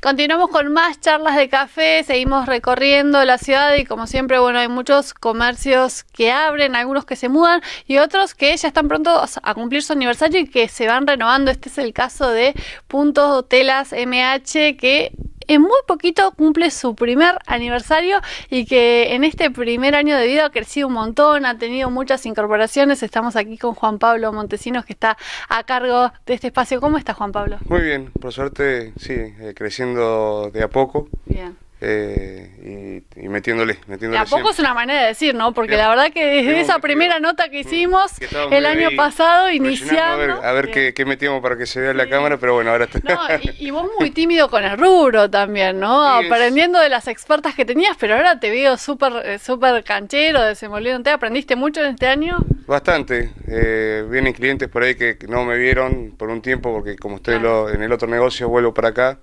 Continuamos con más charlas de café, seguimos recorriendo la ciudad y como siempre, bueno, hay muchos comercios que abren, algunos que se mudan y otros que ya están prontos a cumplir su aniversario y que se van renovando. Este es el caso de Puntos Telas MH que en muy poquito cumple su primer aniversario y que en este primer año de vida ha crecido un montón, ha tenido muchas incorporaciones. Estamos aquí con Juan Pablo Montesinos que está a cargo de este espacio. ¿Cómo está Juan Pablo? Muy bien, por suerte sí, eh, creciendo de a poco. Bien. Eh, y, metiéndole, metiéndole. a poco es una manera de decir, ¿no? Porque la verdad que desde esa primera nota que hicimos el año pasado, iniciando. A ver, qué, metíamos para que se vea la cámara, pero bueno, ahora está. No, y, vos muy tímido con el rubro también, ¿no? Aprendiendo de las expertas que tenías, pero ahora te veo súper eh, súper canchero, desenvolviéndote. ¿Aprendiste mucho en este año? Bastante. Eh, vienen clientes por ahí que no me vieron por un tiempo, porque como estoy en el otro negocio, vuelvo para acá.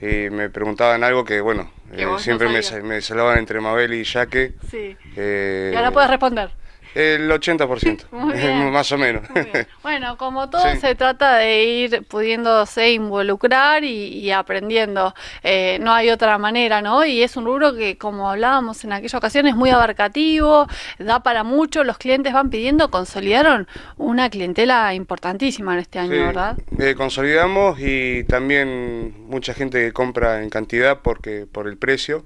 Y me preguntaban algo que, bueno, eh, siempre me, me, salvaban entre Mabel y Jaque. Sí. Eh, y ahora puedes responder. El 80%, más o menos. Bueno, como todo se trata de ir pudiéndose involucrar y, aprendiendo. Eh, no hay otra manera, ¿no? Y es un rubro que, como hablábamos en aquella ocasión, es muy abarcativo, da para mucho. Los clientes van pidiendo, consolidaron una clientela importantísima en este año, ¿verdad? Eh, consolidamos y también mucha gente que compra en cantidad porque por el precio,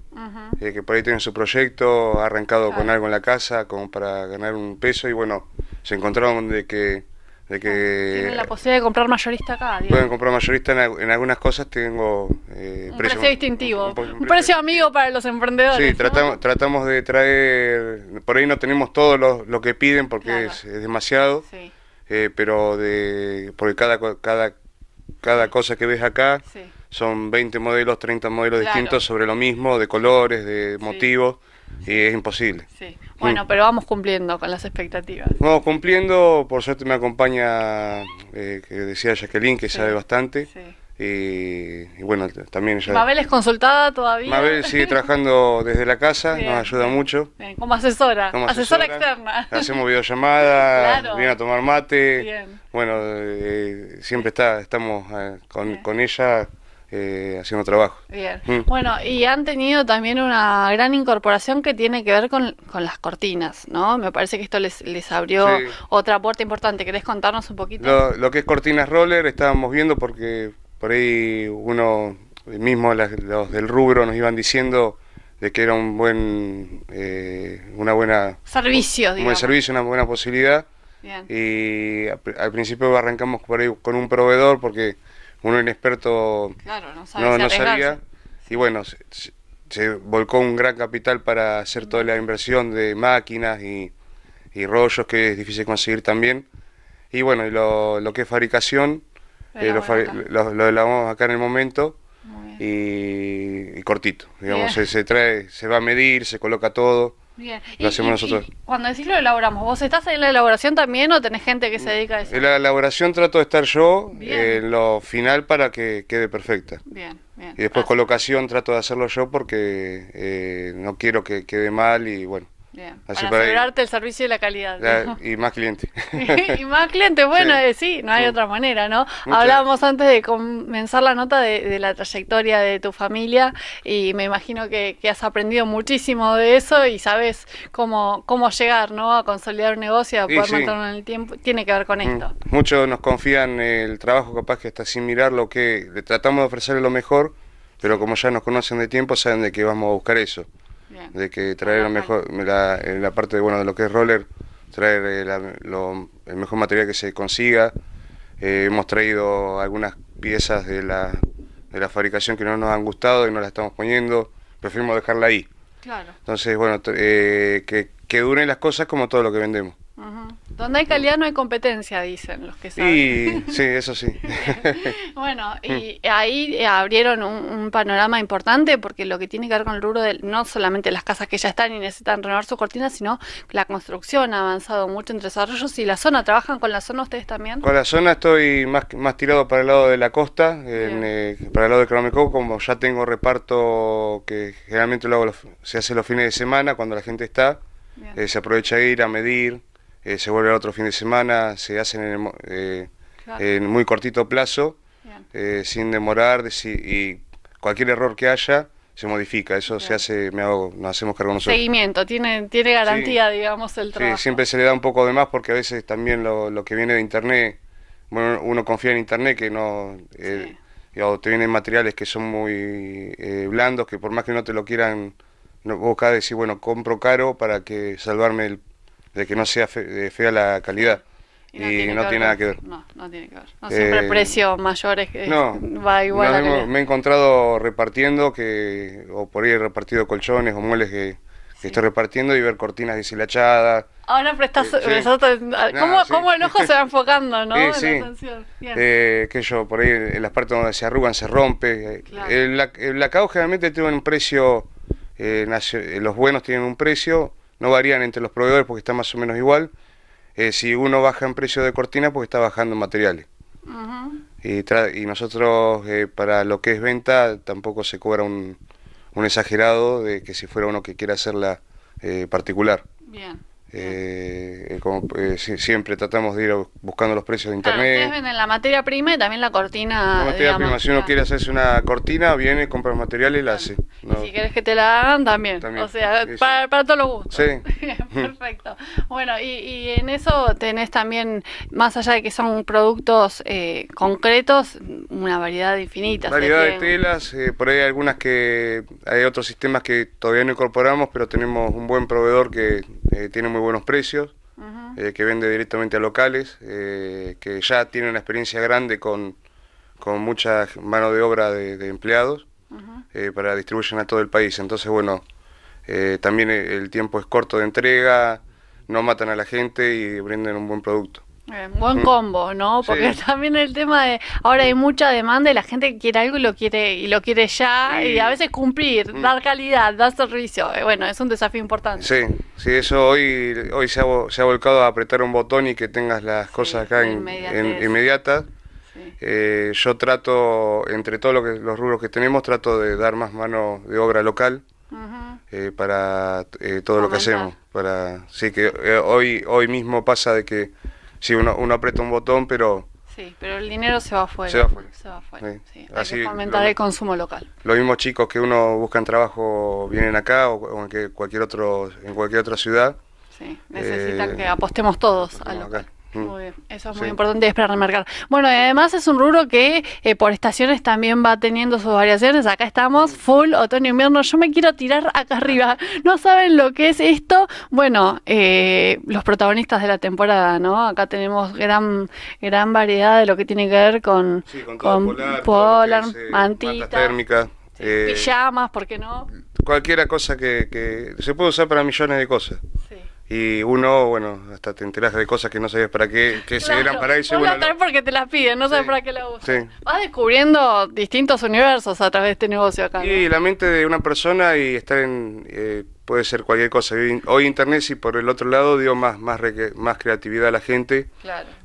eh, que por ahí tienen su proyecto, ha arrancado con algo en la casa como para ganar un peso y bueno, se encontraron de que... De que Tienen la posibilidad de comprar mayorista acá. Pueden comprar mayorista en, algunas cosas, tengo... Eh, un precio, distintivo, un, precio, amigo para los emprendedores. Sí, tratamos, tratamos de traer, por ahí no tenemos todo lo, lo que piden porque es, demasiado, eh, pero de porque cada, cada, cada cosa que ves acá son 20 modelos, 30 modelos distintos sobre lo mismo, de colores, de motivos y es imposible. Sí. Bueno, pero vamos cumpliendo con las expectativas. Vamos cumpliendo, por suerte me acompaña, eh, que decía Jacqueline, que sabe bastante. Sí. Y, bueno, también ya... ¿Mabel es consultada todavía? Mabel sigue trabajando desde la casa, nos ayuda mucho. como asesora, asesora, externa. Hacemos videollamadas, viene a tomar mate. Bueno, eh, siempre está, estamos eh, con, con ella eh, haciendo trabajo. Bien. Mm. Bueno, y han tenido también una gran incorporación que tiene que ver con, las cortinas, ¿no? Me parece que esto les, les abrió otra puerta importante. ¿Querés contarnos un poquito? Lo, que es cortinas roller estábamos viendo porque por ahí uno mismo los del rubro nos iban diciendo de que era un buen eh, una buena servicio un buen servicio una buena posibilidad Bien. y al principio arrancamos por ahí con un proveedor porque uno inexperto no, no, sabía. Y bueno, se, volcó un gran capital para hacer toda la inversión de máquinas y, rollos que es difícil conseguir también. Y bueno, y lo, lo que es fabricación, eh, lo, lo, elaboramos acá en el momento y, cortito. Digamos, se, se, trae, se va a medir, se coloca todo. Bien. Lo hacemos nosotros. cuando decís lo elaboramos, ¿vos estás en la elaboración también o tenés gente que se dedica a eso? En la elaboración trato de estar yo en lo final para que quede perfecta. Bien, bien. Y después colocación trato de hacerlo yo porque eh, no quiero que quede mal y bueno. Bien, para, asegurarte el servicio y la calidad. y más clientes. y más clientes, bueno, sí, eh, sí no hay otra manera, ¿no? Hablábamos antes de comenzar la nota de, la trayectoria de tu familia y me imagino que, has aprendido muchísimo de eso y sabes cómo, cómo llegar, ¿no? A consolidar un negocio, a poder mantenerlo en el tiempo. Tiene que ver con mm. esto. Muchos nos confían el trabajo capaz que está sin mirar lo que le tratamos de ofrecerle lo mejor, pero como ya nos conocen de tiempo saben de que vamos a buscar eso de que traer lo mejor, la, en la parte de, bueno, de lo que es roller, traer eh, el mejor material que se consiga. Eh, hemos traído algunas piezas de la, de la fabricación que no nos han gustado y no las estamos poniendo, preferimos dejarla ahí. Claro. Entonces, bueno, eh, que, que duren las cosas como todo lo que vendemos. Donde hay calidad no hay competencia, dicen los que saben. sí, eso sí. bueno, y ahí abrieron un, panorama importante porque lo que tiene que ver con el rubro de no solamente las casas que ya están y necesitan renovar sus cortinas, sino la construcción ha avanzado mucho entre desarrollos y la zona. ¿Trabajan con la zona ustedes también? Con la zona estoy más, más tirado para el lado de la costa, eh, para el lado de Cromeco, como ya tengo reparto que generalmente lo se hace los fines de semana cuando la gente está, eh, se aprovecha a ir a medir se vuelve al otro fin de semana, se hacen en, muy cortito plazo, sin demorar y cualquier error que haya se modifica, eso se hace, me hago, nos hacemos cargo nosotros. Seguimiento, tiene, tiene garantía, digamos, el trabajo. Sí, siempre se le da un poco de más porque a veces también lo, lo que viene de internet, bueno, uno confía en internet que no, eh, te vienen materiales que son muy eh, blandos, que por más que no te lo quieran, no, vos cada decir, bueno, compro caro para que salvarme de que no sea fea la calidad. Y, no, tiene, nada que ver. No, no tiene que ver. No siempre el eh, precio mayor es, que va igual. a me he encontrado repartiendo, que o por ahí he repartido colchones o muebles que, estoy repartiendo y ver cortinas deshilachadas. Ahora prestas, eh, ¿cómo, ¿cómo, el ojo se va enfocando, no? Sí. Eh, que yo, por ahí en las partes donde se arrugan se rompe. El, el, lacao generalmente tiene un precio, los buenos tienen un precio, no varían entre los proveedores porque está más o menos igual eh, si uno baja en precio de cortina, pues está bajando en materiales. y, nosotros, eh, para lo que es venta, tampoco se cobra un, un, exagerado de que si fuera uno que quiera hacerla eh, particular. Bien. Eh, eh, como eh, siempre tratamos de ir buscando los precios de internet. ustedes venden la materia prima y también la cortina. La materia prima, si uno quiere hacerse una cortina, viene, compra material y la hace. si quieres que te la hagan, también. O sea, para, para, todos los gustos. Sí. Perfecto. Bueno, y, y, en eso tenés también, más allá de que son productos eh, concretos, una variedad infinita. Variedad de telas, por ahí hay algunas que hay otros sistemas que todavía no incorporamos, pero tenemos un buen proveedor que tiene muy buenos precios, eh, que vende directamente a locales, eh, que ya tiene una experiencia grande con, con mucha mano de obra de, empleados eh, para distribución a todo el país. Entonces, bueno, también el tiempo es corto de entrega, no matan a la gente y brindan un buen producto buen combo, ¿no? Porque también el tema de ahora hay mucha demanda y la gente quiere algo y lo quiere y lo quiere ya y a veces cumplir, mm. dar calidad, dar servicio. Eh, bueno, es un desafío importante. Sí, sí, eso hoy hoy se ha, se ha volcado a apretar un botón y que tengas las cosas acá en, inmediatas. Eh, yo trato, entre todos los rubros que tenemos, trato de dar más mano de obra local eh, para todo lo que hacemos. Para, sí, que hoy, hoy mismo pasa de que sí, uno, uno aprieta un botón, pero... Sí, pero el dinero se va afuera. Se va afuera. Se va afuera. Sí. Hay que fomentar el consumo local. Los mismos chicos que uno buscan trabajo vienen acá o, en que cualquier otro en cualquier otra ciudad. Sí, necesitan eh, que apostemos todos a local. Muy bien, eso es muy importante para remarcar. Bueno, y además es un rubro que eh, por estaciones también va teniendo sus variaciones. Acá estamos, full otoño invierno. Yo me quiero tirar acá arriba. ¿No saben lo que es esto? Bueno, eh, los protagonistas de la temporada, ¿no? Acá tenemos gran gran variedad de lo que tiene que ver con, con, polar, eh, mantita, térmica, pijamas, ¿por qué no? Cualquiera cosa que, que se puede usar para millones de cosas. Sí y uno, bueno, hasta te enteras de cosas que no sabías para qué, que se eran para eso. Bueno, la porque te las piden, no sabes para qué la usas. Vas descubriendo distintos universos a través de este negocio acá. Y la mente de una persona y estar en, eh, puede ser cualquier cosa. Hoy Internet, sí, por el otro lado, dio más, más, más creatividad a la gente,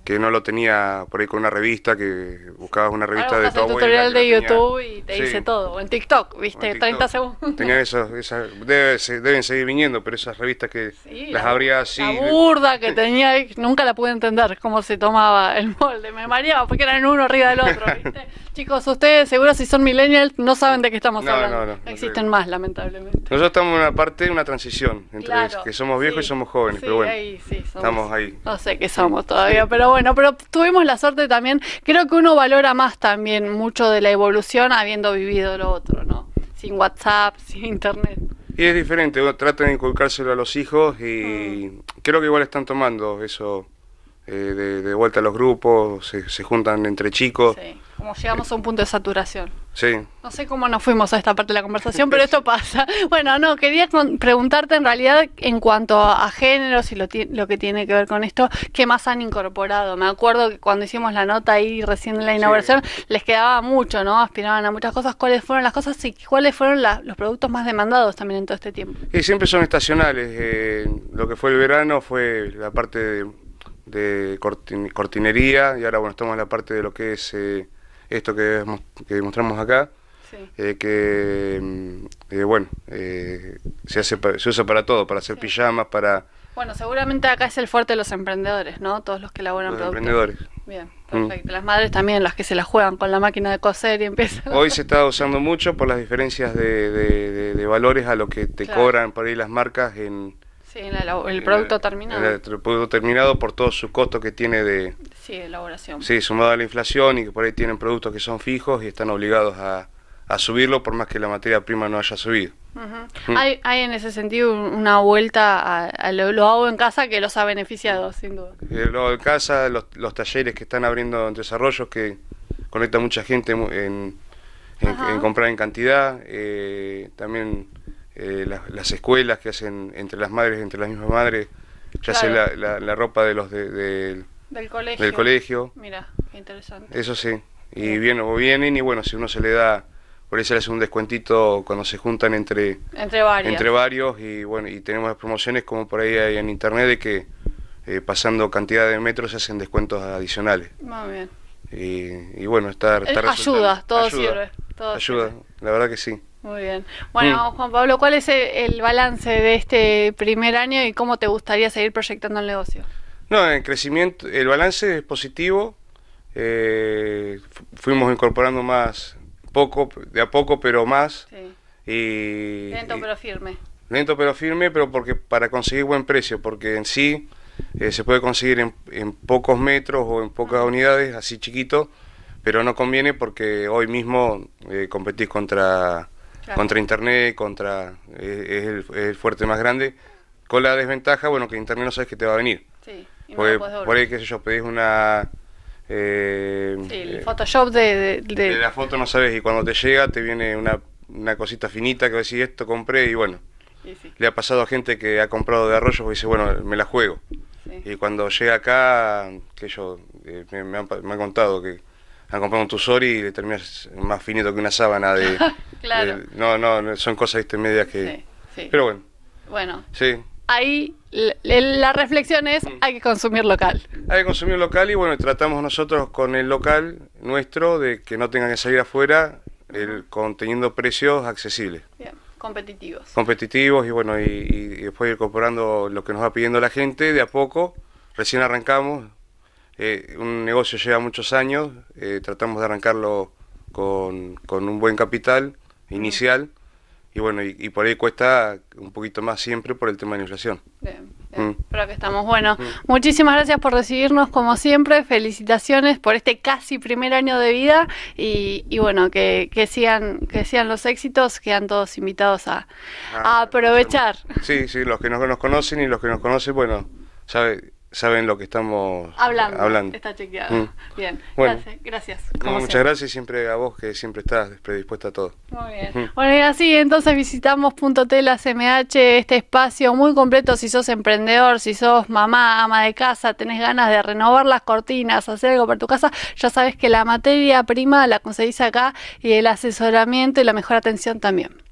que no lo tenía por ahí con una revista, que buscabas una revista de todo. tutorial de YouTube y te dice todo, o en TikTok, viste, 30 segundos. Tenían eso, esas, deben seguir viniendo, pero esas revistas que las abría así. La burda que tenía, nunca la pude entender cómo se tomaba el molde, me mareaba porque eran uno arriba del otro, viste. Chicos, ustedes seguro si son millennials no saben de qué estamos hablando. No, no, Existen más, lamentablemente. Nosotros estamos en una parte, una transición entre que somos viejos y somos jóvenes, pero bueno, ahí, sí, estamos ahí. No sé qué somos todavía, pero bueno, pero tuvimos la suerte también. Creo que uno valora más también mucho de la evolución habiendo vivido lo otro, ¿no? Sin WhatsApp, sin Internet. Y es diferente, tratan de inculcárselo a los hijos y mm. creo que igual están tomando eso eh, de, vuelta a los grupos, se, se juntan entre chicos. Sí como llegamos a un punto de saturación. Sí. No sé cómo nos fuimos a esta parte de la conversación, pero esto pasa. Bueno, no, quería preguntarte en realidad en cuanto a géneros y lo, lo, que tiene que ver con esto, ¿qué más han incorporado? Me acuerdo que cuando hicimos la nota ahí recién en la inauguración, les quedaba mucho, ¿no? Aspiraban a muchas cosas. ¿Cuáles fueron las cosas y cuáles fueron los productos más demandados también en todo este tiempo? Y siempre son estacionales. Eh, lo que fue el verano fue la parte de, de cortinería y ahora, bueno, estamos en la parte de lo que es... Eh, esto que, que mostramos acá, eh, que, mm, eh, bueno, eh, se, hace, se usa para todo, para hacer pijamas, para Bueno, seguramente acá es el fuerte de los emprendedores, ¿no? Todos los que elaboran los emprendedores. Bien, mm. perfecto. Las madres también, las que se la juegan con la máquina de coser y empiezan. Hoy se está usando mucho por las diferencias de, valores a lo que te cobran por ahí las marcas en... Sí, en el producto terminado. el producto terminado por todo su costo que tiene de... Sí, elaboración. Sí, sumado a la inflación y que por ahí tienen productos que son fijos y están obligados a, a subirlo por más que la materia prima no haya subido. Mm. hay, hay, en ese sentido una vuelta a, lo, hago en casa que los ha beneficiado, sin duda. Eh, lo hago en casa, los, los, talleres que están abriendo en desarrollos que conecta mucha gente en, en, comprar en cantidad, eh, también eh, las, escuelas que hacen entre las madres, entre las mismas madres, ya sea la, la, ropa de los de, del, colegio. del colegio. Mira, interesante. Eso sí, y bien. o vienen y bueno, si uno se le da por eso le hace un descuentito cuando se juntan entre, entre, varios. entre varios y bueno y tenemos promociones como por ahí hay en internet de que eh, pasando cantidad de metros se hacen descuentos adicionales. Muy bien. Y, bueno, estar, estar ayuda, todo sirve. ayuda, la verdad que sí. Muy bien. Bueno. Juan Pablo, ¿cuál es el, balance de este primer año y cómo te gustaría seguir proyectando el negocio? No, el crecimiento, el balance es positivo. Eh, fuimos incorporando más poco, de a poco, pero más. Y, lento pero firme. Lento pero firme, pero porque para conseguir buen precio, porque en sí eh, se puede conseguir en, pocos metros o en pocas unidades, así chiquito, pero no conviene porque hoy mismo eh, competís contra, contra Internet, contra eh, es, el, fuerte más grande, con la desventaja, bueno, que Internet no sabes que te va a venir. Sí, por ahí, qué sé yo, pedís una eh, sí, el eh, Photoshop de, de, la foto no sabes y cuando te llega te viene una, una cosita finita que decís esto compré y bueno. Le ha pasado a gente que ha comprado de arroyo y dice, bueno, me la juego. Y cuando llega acá, que yo, eh, me, han, contado que han comprado un Tusori y le terminas más finito que una sábana de... claro. no, no, son cosas medias que... Pero bueno. Bueno. Sí ahí la reflexión es mm. hay que consumir local. Hay que consumir local y bueno, tratamos nosotros con el local nuestro de que no tengan que salir afuera el, conteniendo precios accesibles. Bien, competitivos. Competitivos y bueno, y, después incorporando lo que nos va pidiendo la gente de a poco. Recién arrancamos, eh, un negocio lleva muchos años, eh, tratamos de arrancarlo con, con un buen capital inicial y bueno, y, por ahí cuesta un poquito más siempre por el tema de la inflación. Bien, bien. Mm. que estamos. Bueno, mm. muchísimas gracias por recibirnos como siempre, felicitaciones por este casi primer año de vida y, y bueno, que, que, sigan, que sean los éxitos, quedan todos invitados a, ah, aprovechar. Sí, sí, los que no nos conocen y los que nos conocen, bueno, sabe, saben lo que estamos hablando. Está chequeado. Mm. Bien, gracias. gracias muchas gracias siempre a vos que siempre estás predispuesta a todo. Muy bien. Mm. Bueno, y así entonces visitamos Punto Telas MH, este espacio muy completo si sos emprendedor, si sos mamá, ama de casa, tenés ganas de renovar las cortinas, hacer algo para tu casa, ya sabes que la materia prima la conseguís acá y el asesoramiento y la mejor atención también.